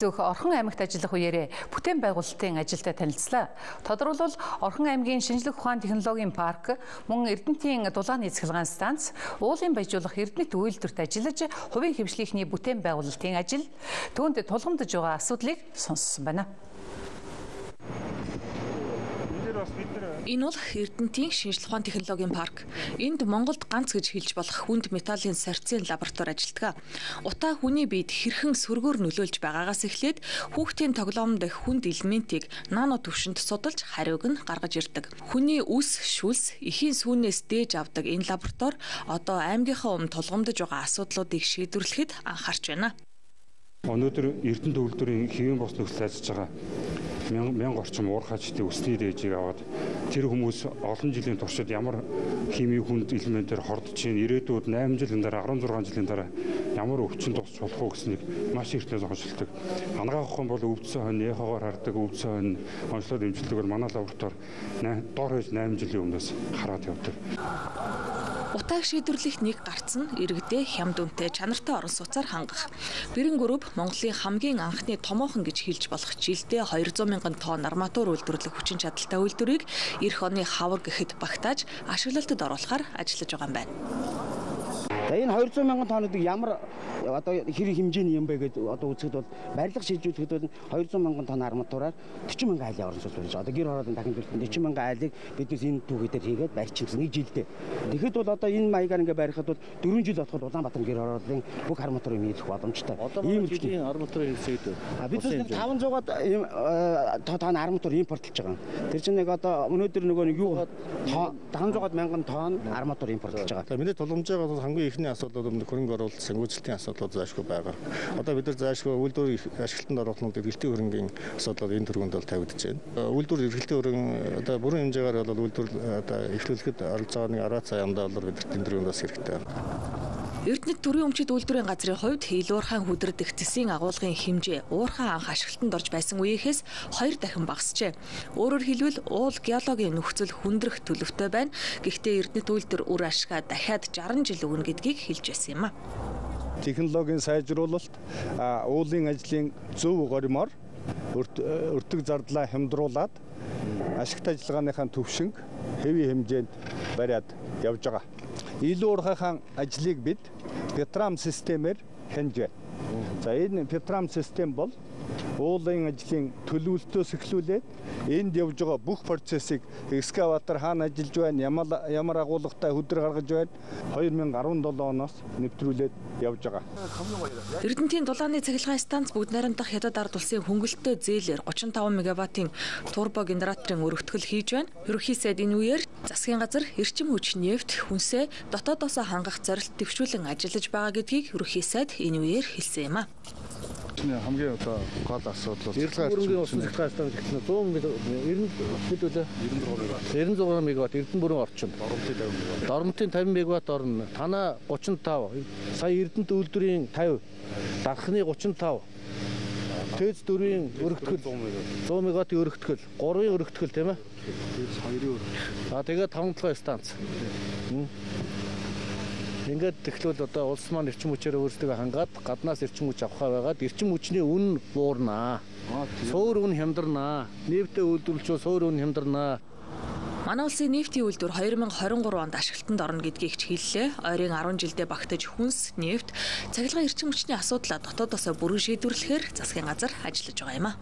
Зөвх Орхон аймагт ажиллах үеэрээ бүтээн байгуулалтын ажилдаа танилцлаа. Тодорхойлбол Орхон аймгийн шинжлэх ухаан технологийн парк, мөн Эрдэнэтийн дулааны цэцгэлгаан станц, уулын баяжуулах Эрдэнэт үйлдвэрт ажиллаж хувийн хөвшлийнхний бүтээн байгуулалтын ажил түүнд тулгамдж байгаа асуудлыг сонссон байна. Энэ бол Эрдэнэтийн шинжлэх ухааны технологийн парк. Энд Монголд ганц гэж хэлж болох хүнд металлын сорцын лаборатори ажилладаг. Утаа хүний биед хэрхэн сөргөөр нөлөөлж байгаагаас эхлээд хүүхдийн тоглоомд хүнд элементийг нано түвшинд судалж хариуг нь гаргаж ирдэг. Хүний үс, шүлс, эхийн сүүнээс дээж авдаг энэ лаборатори одоо аймгийнхаа өмнө тулгамдж байгаа асуудлуудыг шийдвэрлэхэд анхаарч байна. Өнөөдөр Эрдэнэт үйлдвэрийн хэвийн бос нөхцөл ажиллаж байгаа мянга орчим уурхаачдын өсний дээжийг аваад тэр хүмүүс олон жилийн туршид ямар химийн хүнд элементээр хордож чинь ирээдүйд 8 жилийн дараа 16 жилийн дараа ямар өвчин тусч болох уу гэснийг маш ихтэй зогсолдог. Хангаах хүн бол өвдсөн хонь яхагаар хардаг өвдсөн хонь онцлог дэмжлэгээр манай лаборатори дор хойш 8 жилийн өмнөөс хараад явдаг. Утааг шийдвэрлэх нэг гарц нь иргэдээ хямд үнэтэй чанартай орон сууцаар хангах. Бэрэн групп Монголын хамгийн анхны томоохон гэж хэлж болох жилдээ 200 мянган тонн арматур үйлдвэрлэх хүчин чадалтай үйлдвэрийг эх оны хавар гэхэд багтааж ашиглалтад оруулахаар ажиллаж байгаа юм байна. Энэ 200 мянган тоннуудыг ямар одоо хэрэг хэмжээний юм бэ гэдэг одоо үзэхэд бол барилга шийдвэрлэхэд бол 200 мянган тонн арматураар 40 мянган айлын орон сууц болж. Одоо гэр ороодын дахин төлөлтөнд 40 мянган айлыг биднес энэ түүхийдээр хийгээд барьчихсан нэг жилдээ. Тэгэхэд бол одоо энэ маягаар ингээ барихад бол 4 жил болоход Улаанбаатар гэр ороодын бүх арматур юм хийх боломжтой. Ийм жилийн арматур хэрэгцээтэй. А бид нэг 500-аад ийм тонн арматур импортлж байгаа. Тэр чинь нэг одоо өнөөдөр нөгөө нэг юу 500-аад мянган тонн арматур импортлж байгаа. Миний тулгамж байгаа хамгийн ихний асуудал бол хөрөнгө оруулалт сангуучлалтын асуудлууд заашгүй байгаа. Одоо бид нар заашгүй үйлдвэр ашиглалтанд оруулах нүүд эргэлтийн хөрөнгийн асуудлууд энэ төрөнд бол тавигдж байна. Үйлдвэр эргэлтийн хөрөнгө одоо бүрэн хэмжээгээр бол үйлдвэр одоо эхлүүлэхэд оролцоо нэг 10 сая амдаа доллар бид нар тендерийн бас хэрэгтэй. Эрдэнэт төрийн өмчит үйлдвэрийн газрын хувьд хилуурхаан хүдрдэх цэсийн агуулгын хэмжээ уурхаан анх ашиглалтанд орж байсан үеийнхээс хоёр дахин багасжээ. Өөрөөр хэлбэл уул геологийн нөхцөл хүндрэх төлөвтэй байна. Гэхдээ Эрдэнэт үйлдвэр үр ашгаа дахиад 60 жил өгнө гэдгийг хэлж байсан юм а технологийн сайжруулалт уулын ажлын зөв горимор өртөг зардлаа хямдруулад ашигт ажиллагааныхаа төвшинг хэвийн хэмжээнд бариад явж байгаа. Илүү уурхайхан ажлыг бид Петрам системээр хянж байна. За энэ Петрам систем бол уулын ажлын төлөвлөлтөөс эхлүүлээд энд явж байгаа бүх процессыг экскаватор хаана ажиллаж байна, ямар ямар агуулгатай хөдөр гаргаж байна 2017 оноос нэвтрүүлээд явж байгаа. Эрдэнэтийн дулааны цахилгаан станц бүгд найрамдах хятад ард улсын хөнгөлөлтөө зээлэр 35 мегаваттын турбо генераторын өргөтгөл хийж байна. Ерөнхий сайд энэ үеэр засгийн газар эрчим хүч нефт хүнсээ дотоодоос хангах зорилт төвшүүлэн ажиллаж байгаа гэдгийг ерөнхий сайд энэ үеэр хэлсэн юм а хамгийн одоо гол асуудал бол Эрдэнэ усан цэцгэлгаан станц эхлэнэ 100 90 хэд үлээ 96 мегаватт Эрдэнэ бүрэн орчим. Дормтын 50 мегаватт орно. Танаа 35. Сая Эрдэнэт үйлдвэрийн 50. Данхны 35. Тэз дөрвийн өргөтгөл 100 мегаваттын өргөтгөл, 3-ын өргөтгөл тийм ээ. Тэз 2-ын өргөтгөл. Аа тэгээ 5 толгой станц. Ингээд тэгэхээр одоо улс маань эрчим хүчээр өөрсдөө хангаад гаднаас эрчим хүч авахаа байгаад эрчим хүчний үн буурнаа. Суур үн хямдарнаа. Нефтэ үйлдвэрлэлч суур үн хямдарнаа. Манай улсын нефтийн үйлдвэр 2023 онд ашиглалтанд орно гэдгийг ч хэллээ. Ойрын 10 жилдээ багтаж хүнс, нефт, цахилгаан эрчим хүчний асуудлаа дотоодосоо бүрэн шийдвэрлэхээр засгийн газар ажиллаж байгаа юм а.